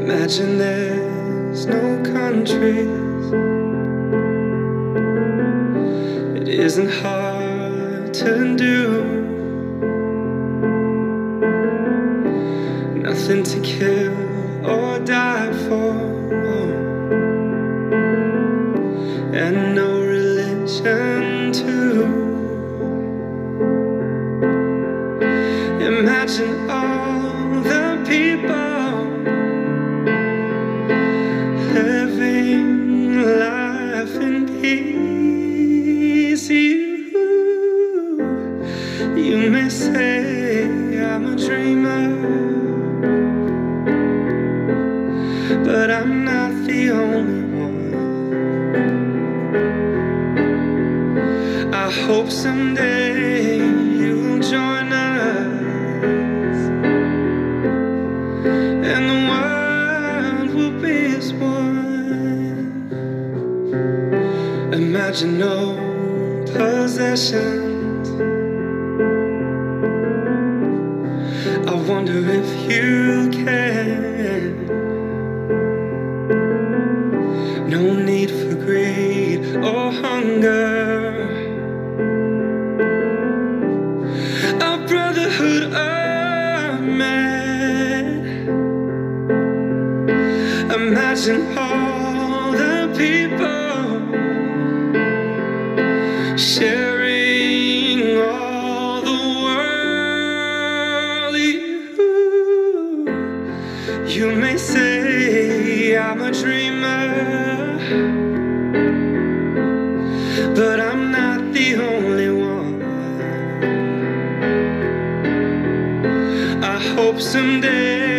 Imagine there's no countries. It isn't hard to do. Nothing to kill or die for. And no religion too. Peace. You, you may say I'm a dreamer, but I'm not the only one. I hope someday you'll join us, Imagine no possessions. I wonder if you can. No need for greed or hunger. A brotherhood of man. Imagine all the people sharing all the world. You, you may say I'm a dreamer, but I'm not the only one. I hope someday